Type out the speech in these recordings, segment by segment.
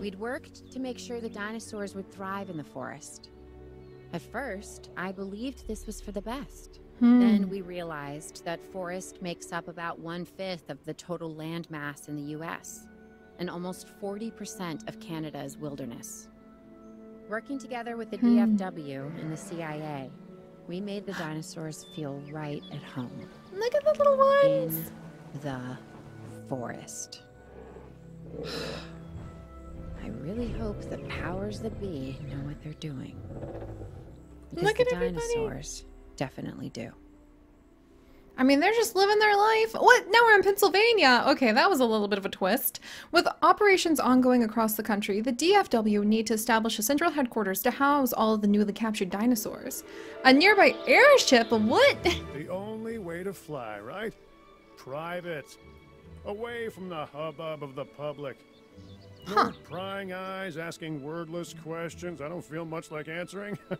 We'd worked to make sure the dinosaurs would thrive in the forest. At first, I believed this was for the best. Hmm. Then we realized that forest makes up about one fifth of the total land mass in the US, and almost 40% of Canada's wilderness. Working together with the Hmm. DFW and the CIA, we made the dinosaurs feel right at home Look at the little ones. in the forest. I really hope the powers that be know what they're doing. Because Look the at everybody. dinosaurs definitely do. I mean, they're just living their life. What? Now we're in Pennsylvania. Okay, that was a little bit of a twist. With operations ongoing across the country, the DFW need to establish a central headquarters to house all of the newly captured dinosaurs. A nearby airship? What? The only way to fly, right? Private. Away from the hubbub of the public. No Huh. prying eyes asking wordless questions I don't feel much like answering.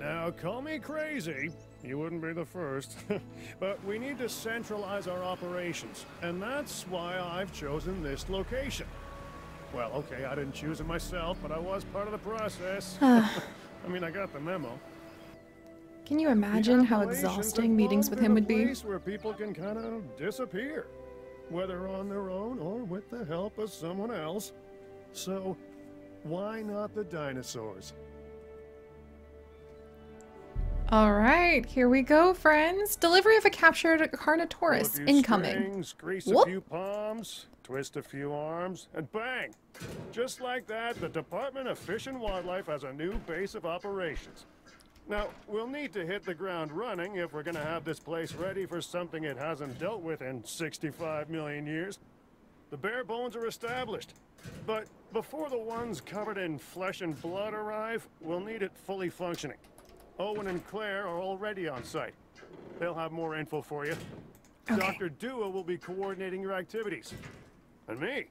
now, call me crazy. You wouldn't be the first. but we need to centralize our operations, and that's why I've chosen this location. Well, okay, I didn't choose it myself, but I was part of the process. Ah. I mean, I got the memo. Can you imagine how exhausting meetings with him would be? where people can kind of disappear, whether on their own or with the help of someone else. So, why not the dinosaurs? All right, here we go, friends. Delivery of a captured Carnotaurus incoming. Strings, grease Whoop. a few palms, twist a few arms, and bang! Just like that, the Department of Fish and Wildlife has a new base of operations. Now, we'll need to hit the ground running if we're gonna have this place ready for something it hasn't dealt with in 65 million years. The bare bones are established. But before the ones covered in flesh and blood arrive, we'll need it fully functioning. Owen and Claire are already on site. They'll have more info for you. Okay. Dr. Dua will be coordinating your activities. And me.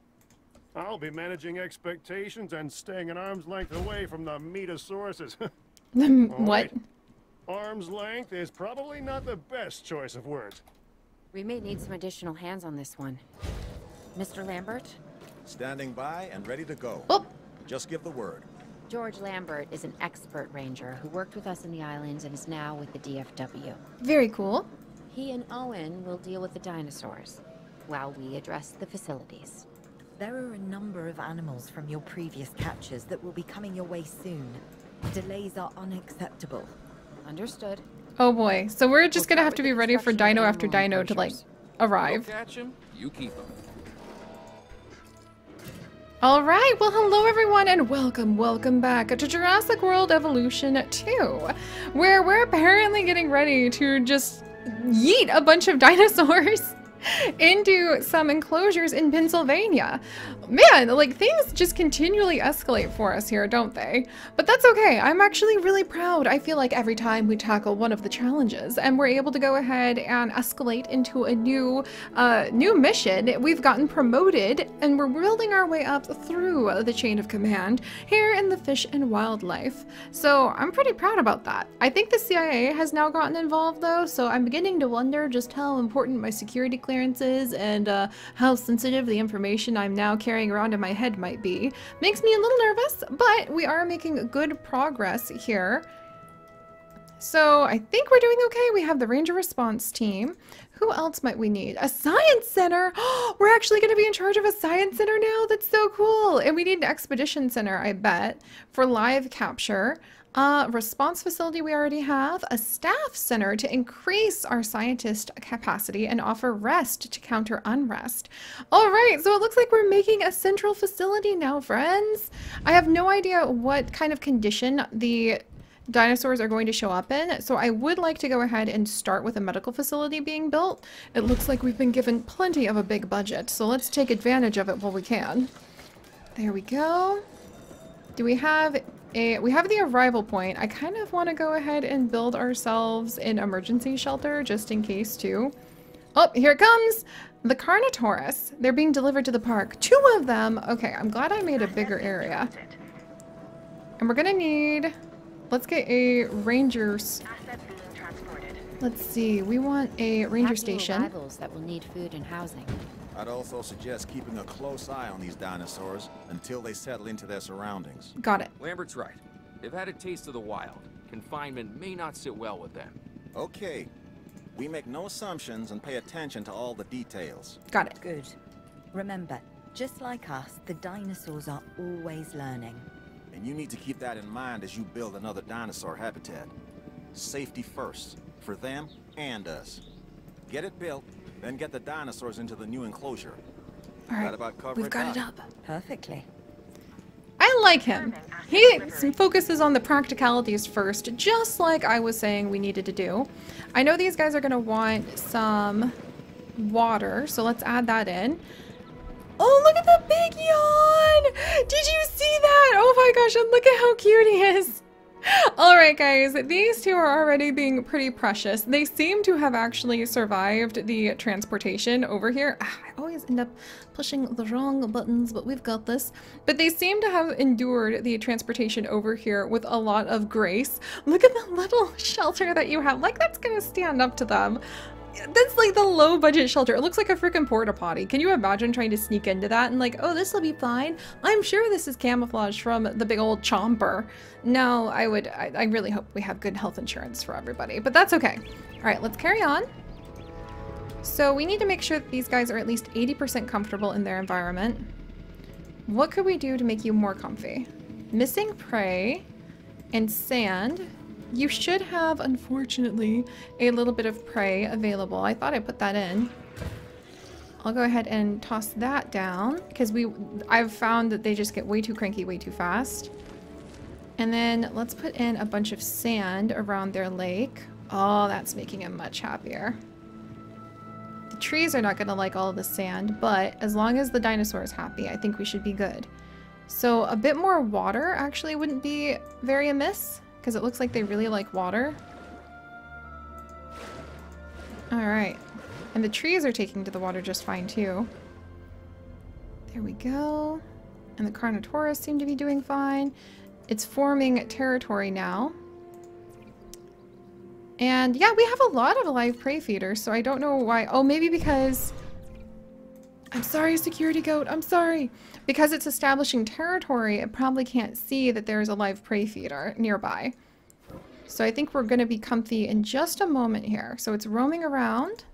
I'll be managing expectations and staying an arm's length away from the metasaurus. what? right. arm's length is probably not the best choice of words. We may need some additional hands on this one. Mr. Lambert? Standing by and ready to go. Oh, Just give the word. George Lambert is an expert ranger who worked with us in the islands and is now with the DFW. very cool. He and Owen will deal with the dinosaurs, while we address the facilities. There are a number of animals from your previous catches that will be coming your way soon. Delays are unacceptable. Understood. Oh boy. So we're just gonna have to be ready for dino after dino to like arrive. Go catch 'em, you keep 'em. All right, well, hello everyone, and welcome, welcome back to Jurassic World Evolution 2, where we're apparently getting ready to just yeet a bunch of dinosaurs into some enclosures in Pennsylvania. Man, like things just continually escalate for us here, don't they? But that's okay. I'm actually really proud. I feel like every time we tackle one of the challenges and we're able to go ahead and escalate into a new uh, new mission, we've gotten promoted and we're building our way up through the chain of command here in the fish and wildlife. So I'm pretty proud about that. I think the CIA has now gotten involved though, so I'm beginning to wonder just how important my security clearance is and uh, how sensitive the information I'm now carrying around in my head might be. Makes me a little nervous, but we are making good progress here. So I think we're doing okay. We have the Ranger Response Team. Who else might we need? A Science Center! we're actually going to be in charge of a Science Center now. That's so cool. And we need an Expedition Center, I bet, for live capture. Uh, response facility we already have. A staff center to increase our scientist capacity and offer rest to counter unrest. All right, so it looks like we're making a central facility now, friends. I have no idea what kind of condition the dinosaurs are going to show up in. So I would like to go ahead and start with a medical facility being built. It looks like we've been given plenty of a big budget, so let's take advantage of it while we can. There we go. Do we have a, we have the arrival point. I kind of want to go ahead and build ourselves an emergency shelter just in case too. Oh, here it comes! The Carnotaurus. They're being delivered to the park. Two of them! Okay, I'm glad I made a bigger area. And we're gonna need... Let's get a ranger's... Let's see, we want a ranger station. arrivals that will need food and housing. I'd also suggest keeping a close eye on these dinosaurs until they settle into their surroundings. Got it. Lambert's right. They've had a taste of the wild. Confinement may not sit well with them. Okay. We make no assumptions and pay attention to all the details. Got it. Good. Remember, just like us, the dinosaurs are always learning. And you need to keep that in mind as you build another dinosaur habitat. Safety first, for them and us. Get it built, then get the dinosaurs into the new enclosure. All right. That about We've it, got it Doc? up. Perfectly. I like him. He focuses on the practicalities first, just like I was saying we needed to do. I know these guys are going to want some water, so let's add that in. Oh, look at the big yawn! Did you see that? Oh my gosh, and look at how cute he is. Alright guys, these two are already being pretty precious. They seem to have actually survived the transportation over here. Ah, I always end up pushing the wrong buttons, but we've got this. But they seem to have endured the transportation over here with a lot of grace. Look at the little shelter that you have. Like that's gonna stand up to them. That's like the low budget shelter. It looks like a freaking porta potty. Can you imagine trying to sneak into that and like, oh, this will be fine. I'm sure this is camouflage from the big old chomper. No, I would, I, I really hope we have good health insurance for everybody, but that's okay. All right, let's carry on. So we need to make sure that these guys are at least 80% comfortable in their environment. What could we do to make you more comfy? Missing prey and sand you should have, unfortunately, a little bit of prey available. I thought I put that in. I'll go ahead and toss that down because we I've found that they just get way too cranky way too fast. And then let's put in a bunch of sand around their lake. Oh, that's making him much happier. The trees are not going to like all the sand, but as long as the dinosaur is happy, I think we should be good. So a bit more water actually wouldn't be very amiss because it looks like they really like water. Alright. And the trees are taking to the water just fine too. There we go. And the Carnotaurus seem to be doing fine. It's forming territory now. And yeah, we have a lot of live prey feeders, so I don't know why. Oh, maybe because... I'm sorry, security goat. I'm sorry. Because it's establishing territory, it probably can't see that there's a live prey feeder nearby. So I think we're going to be comfy in just a moment here. So it's roaming around.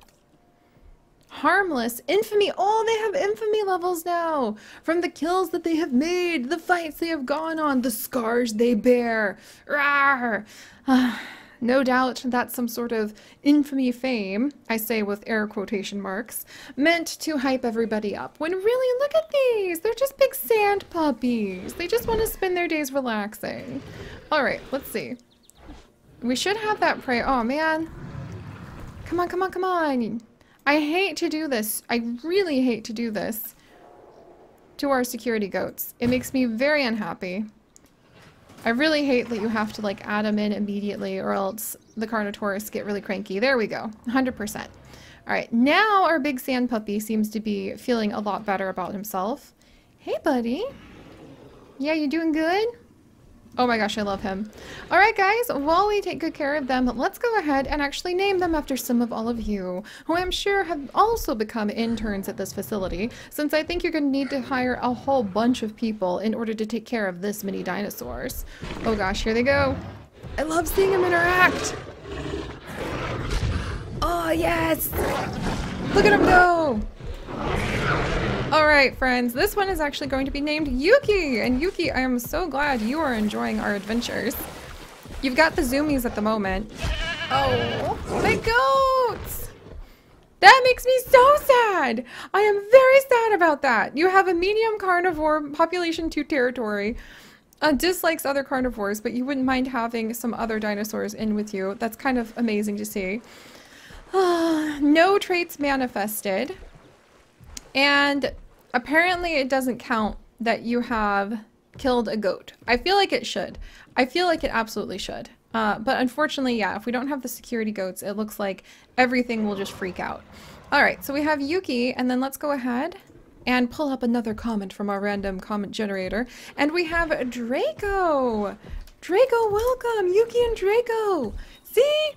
Harmless. Infamy. Oh, they have infamy levels now. From the kills that they have made, the fights they have gone on, the scars they bear. Rawr. Ah. No doubt that some sort of infamy fame, I say with air quotation marks, meant to hype everybody up. When really, look at these! They're just big sand puppies. They just want to spend their days relaxing. Alright, let's see. We should have that prey. Oh, man. Come on, come on, come on. I hate to do this. I really hate to do this to our security goats. It makes me very unhappy. I really hate that you have to like add them in immediately or else the Carnotaurus get really cranky. There we go. 100%. All right, now our big sand puppy seems to be feeling a lot better about himself. Hey, buddy. Yeah, you doing good? Oh my gosh, I love him. All right, guys, while we take good care of them, let's go ahead and actually name them after some of all of you, who I'm sure have also become interns at this facility, since I think you're going to need to hire a whole bunch of people in order to take care of this many dinosaurs. Oh gosh, here they go. I love seeing them interact. Oh, yes. Look at them go. All right, friends, this one is actually going to be named Yuki. And Yuki, I am so glad you are enjoying our adventures. You've got the zoomies at the moment. Oh, my goats! That makes me so sad. I am very sad about that. You have a medium carnivore population 2 territory. Uh, dislikes other carnivores, but you wouldn't mind having some other dinosaurs in with you. That's kind of amazing to see. no traits manifested. And apparently it doesn't count that you have killed a goat. I feel like it should. I feel like it absolutely should. Uh, but unfortunately, yeah, if we don't have the security goats, it looks like everything will just freak out. All right, so we have Yuki, and then let's go ahead and pull up another comment from our random comment generator. And we have Draco. Draco, welcome. Yuki and Draco. See?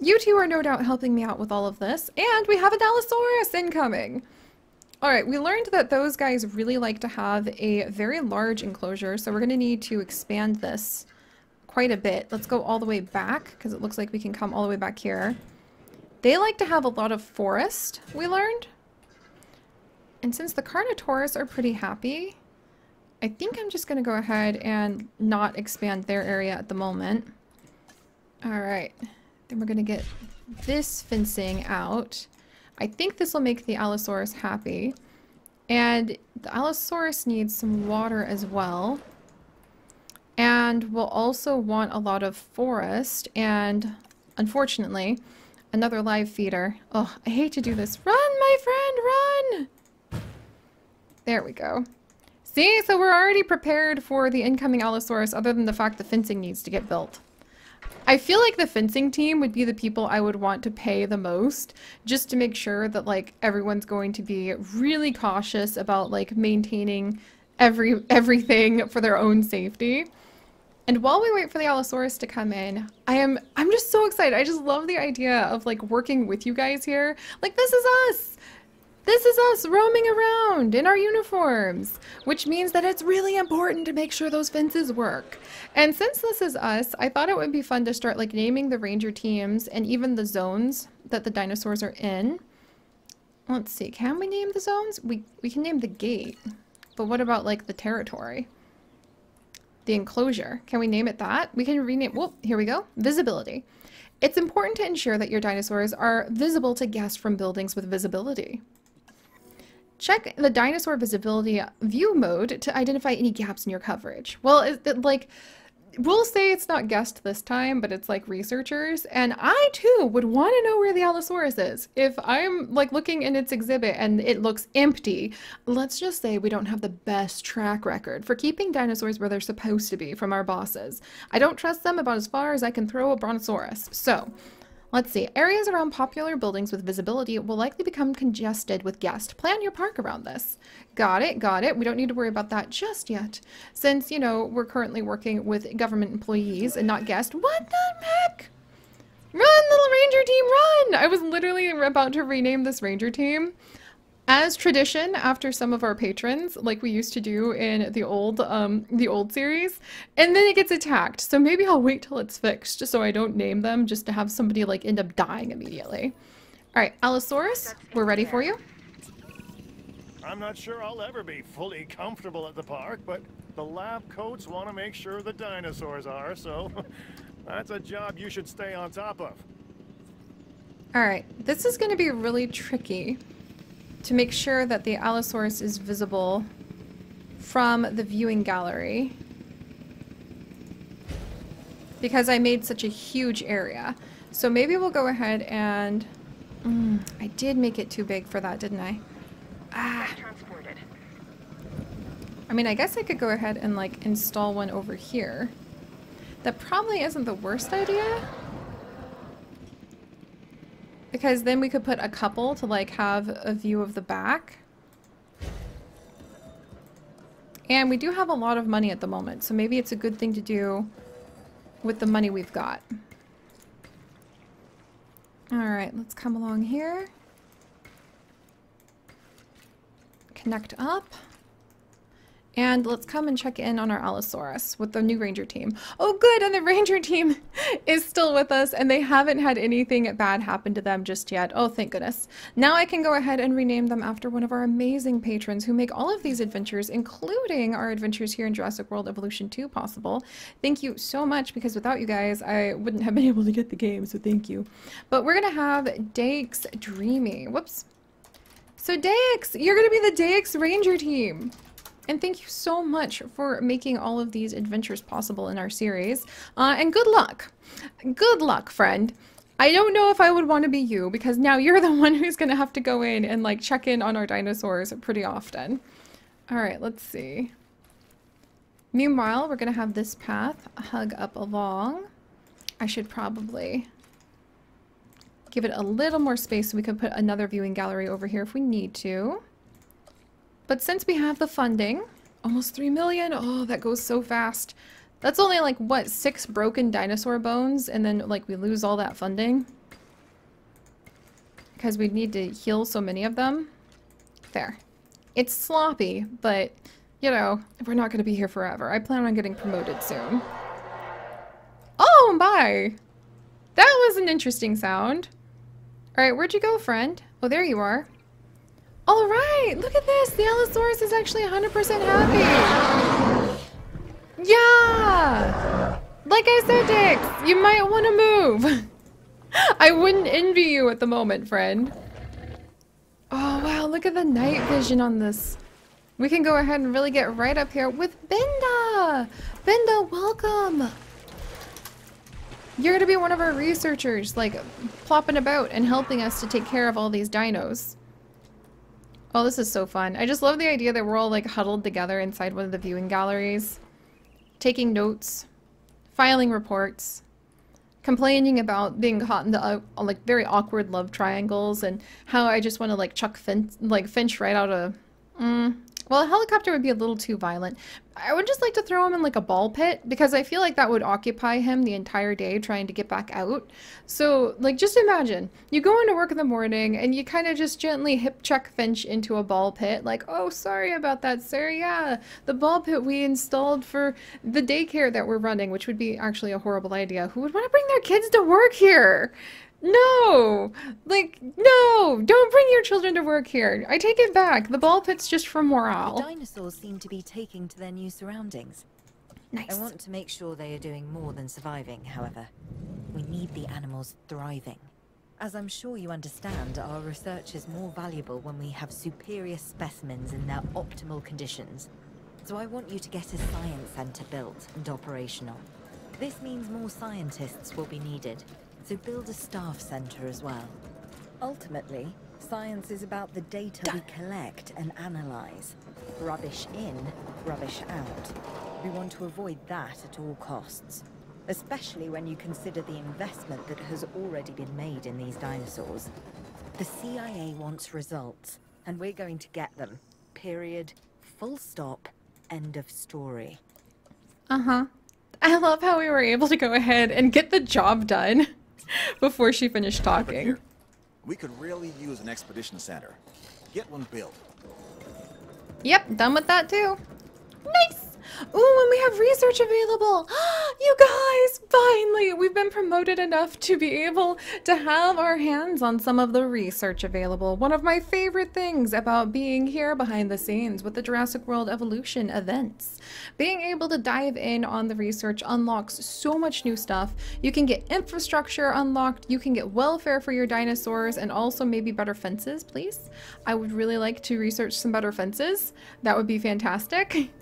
You two are no doubt helping me out with all of this. And we have an Allosaurus incoming. All right, we learned that those guys really like to have a very large enclosure, so we're going to need to expand this quite a bit. Let's go all the way back, because it looks like we can come all the way back here. They like to have a lot of forest, we learned. And since the Carnotaurus are pretty happy, I think I'm just going to go ahead and not expand their area at the moment. All right, then we're going to get this fencing out. I think this will make the Allosaurus happy. And the Allosaurus needs some water as well. And we'll also want a lot of forest and, unfortunately, another live feeder. Oh, I hate to do this. Run, my friend, run! There we go. See, so we're already prepared for the incoming Allosaurus other than the fact the fencing needs to get built. I feel like the fencing team would be the people I would want to pay the most just to make sure that like everyone's going to be really cautious about like maintaining every everything for their own safety. And while we wait for the Allosaurus to come in, I am I'm just so excited. I just love the idea of like working with you guys here. Like this is us. This is us roaming around in our uniforms, which means that it's really important to make sure those fences work. And since this is us, I thought it would be fun to start like naming the ranger teams and even the zones that the dinosaurs are in. Let's see, can we name the zones? We, we can name the gate, but what about like the territory? The enclosure, can we name it that? We can rename, whoop, here we go, visibility. It's important to ensure that your dinosaurs are visible to guests from buildings with visibility. Check the dinosaur visibility view mode to identify any gaps in your coverage. Well, it, like, we'll say it's not guessed this time, but it's like researchers, and I too would want to know where the Allosaurus is. If I'm like looking in its exhibit and it looks empty, let's just say we don't have the best track record for keeping dinosaurs where they're supposed to be from our bosses. I don't trust them about as far as I can throw a brontosaurus. So, Let's see. Areas around popular buildings with visibility will likely become congested with guests. Plan your park around this. Got it, got it. We don't need to worry about that just yet. Since, you know, we're currently working with government employees and not guests. What the heck? Run, little ranger team, run! I was literally about to rename this ranger team as tradition after some of our patrons like we used to do in the old um the old series and then it gets attacked. So maybe i'll wait till it's fixed so i don't name them just to have somebody like end up dying immediately. All right allosaurus we're ready for you. I'm not sure I'll ever be fully comfortable at the park, but the lab coats want to make sure the dinosaurs are, so that's a job you should stay on top of. all right this is going to be really tricky to make sure that the Allosaurus is visible from the viewing gallery. Because I made such a huge area. So maybe we'll go ahead and... Mm, I did make it too big for that, didn't I? Ah. I mean, I guess I could go ahead and like install one over here. That probably isn't the worst idea. Because then we could put a couple to like have a view of the back. And we do have a lot of money at the moment, so maybe it's a good thing to do with the money we've got. Alright, let's come along here. Connect up. And let's come and check in on our Allosaurus with the new ranger team. Oh good, and the ranger team is still with us and they haven't had anything bad happen to them just yet. Oh, thank goodness. Now I can go ahead and rename them after one of our amazing patrons who make all of these adventures, including our adventures here in Jurassic World Evolution 2 possible. Thank you so much because without you guys, I wouldn't have been able to get the game, so thank you. But we're gonna have Daix Dreamy. Whoops. So Daix, you're gonna be the Daix Ranger team. And thank you so much for making all of these adventures possible in our series. Uh, and good luck. Good luck, friend. I don't know if I would want to be you because now you're the one who's going to have to go in and like check in on our dinosaurs pretty often. All right, let's see. Meanwhile, we're going to have this path hug up along. I should probably give it a little more space so we can put another viewing gallery over here if we need to. But since we have the funding, almost 3 million, oh, that goes so fast. That's only like, what, six broken dinosaur bones, and then like we lose all that funding? Because we need to heal so many of them. There. It's sloppy, but, you know, we're not going to be here forever. I plan on getting promoted soon. Oh, bye! That was an interesting sound. Alright, where'd you go, friend? Oh, there you are. Alright, look at this! The Allosaurus is actually 100% happy! Yeah! Like I said, Dix, you might want to move. I wouldn't envy you at the moment, friend. Oh, wow, look at the night vision on this. We can go ahead and really get right up here with Binda! Binda, welcome! You're gonna be one of our researchers, like, plopping about and helping us to take care of all these dinos. Oh, this is so fun. I just love the idea that we're all, like, huddled together inside one of the viewing galleries. Taking notes. Filing reports complaining about being caught in the uh, like very awkward love triangles and how I just want to like chuck Finch, like Finch right out of. Mm, well, a helicopter would be a little too violent. I would just like to throw him in like a ball pit because I feel like that would occupy him the entire day trying to get back out. So, like, just imagine you go into work in the morning and you kind of just gently hip check Finch into a ball pit, like, oh, sorry about that, sir. Yeah, the ball pit we installed for the daycare that we're running, which would be actually a horrible idea. Who would want to bring their kids to work here? No! Like, no! Don't bring your children to work here. I take it back. The ball pit's just for morale. The dinosaurs seem to be taking to their new surroundings. Nice. I want to make sure they are doing more than surviving, however. We need the animals thriving. As I'm sure you understand, our research is more valuable when we have superior specimens in their optimal conditions. So I want you to get a science center built and operational. This means more scientists will be needed, so build a staff center as well. Ultimately, science is about the data we collect and analyze. Rubbish in, rubbish out. We want to avoid that at all costs. Especially when you consider the investment that has already been made in these dinosaurs. The CIA wants results, and we're going to get them. Period. Full stop. End of story. Uh-huh. I love how we were able to go ahead and get the job done. before she finished talking. We could really use an expedition center. Get one built. Yep, done with that too. Nice! Ooh, and we have research available. you guys, finally, we've been promoted enough to be able to have our hands on some of the research available. One of my favorite things about being here behind the scenes with the Jurassic World Evolution events. Being able to dive in on the research unlocks so much new stuff. You can get infrastructure unlocked, you can get welfare for your dinosaurs, and also maybe better fences, please. I would really like to research some better fences. That would be fantastic.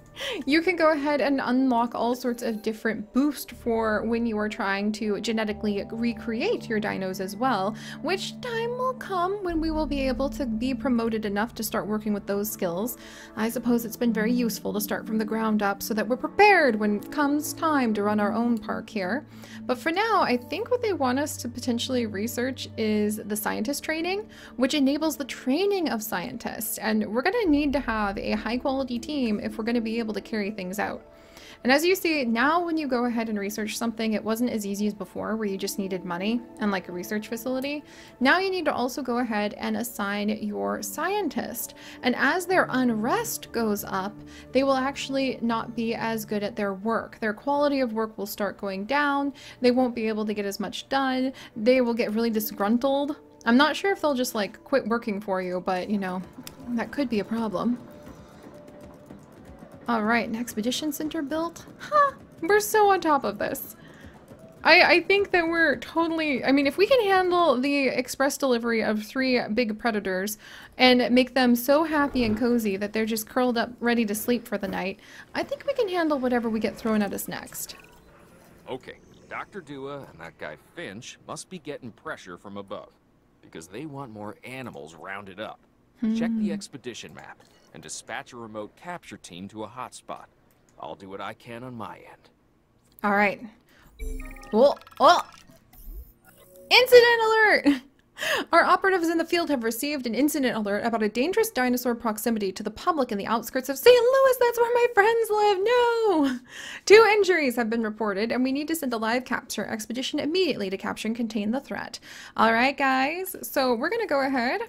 you can go ahead and unlock all sorts of different boost for when you are trying to genetically recreate your dinos as well, which time will come when we will be able to be promoted enough to start working with those skills. I suppose it's been very useful to start from the ground up so that we're prepared when it comes time to run our own park here. But for now, I think what they want us to potentially research is the scientist training, which enables the training of scientists. And we're going to need to have a high quality team if we're going to be able able to carry things out. And as you see, now when you go ahead and research something, it wasn't as easy as before where you just needed money and like a research facility. Now you need to also go ahead and assign your scientist. And as their unrest goes up, they will actually not be as good at their work. Their quality of work will start going down. They won't be able to get as much done. They will get really disgruntled. I'm not sure if they'll just like quit working for you, but you know, that could be a problem. Alright, an expedition center built? Huh, we're so on top of this. I, I think that we're totally, I mean, if we can handle the express delivery of three big predators and make them so happy and cozy that they're just curled up ready to sleep for the night, I think we can handle whatever we get thrown at us next. Okay, Dr. Dua and that guy Finch must be getting pressure from above because they want more animals rounded up. Hmm. Check the expedition map and dispatch a remote capture team to a hotspot. I'll do what I can on my end. All right. Oh, oh! Incident alert! Our operatives in the field have received an incident alert about a dangerous dinosaur proximity to the public in the outskirts of St. Louis. That's where my friends live. No! Two injuries have been reported, and we need to send a live capture expedition immediately to capture and contain the threat. All right, guys. So we're going to go ahead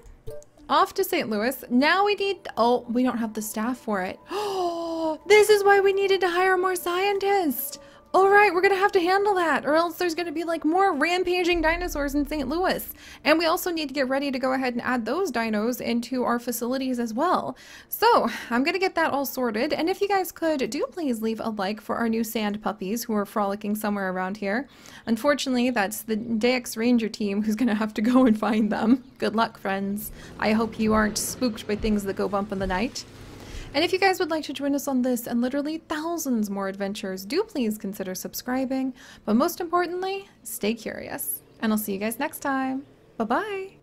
off to St. Louis. Now we need, oh, we don't have the staff for it. Oh, this is why we needed to hire more scientists. All right, we're to have to handle that, or else there's to be like more rampaging dinosaurs in St. Louis. And we also need to get ready to go ahead and add those dinos into our facilities as well. So I'm to get that all sorted. And if you guys could, do please leave a like for our new sand puppies who are frolicking somewhere around here. Unfortunately, that's the Dex Ranger team who's to have to go and find them. Good luck, friends. I hope you aren't spooked by things that go bump in the night. And if you guys would like to join us on this and literally thousands more adventures, do please consider subscribing. But most importantly, stay curious. And I'll see you guys next time. Bye bye.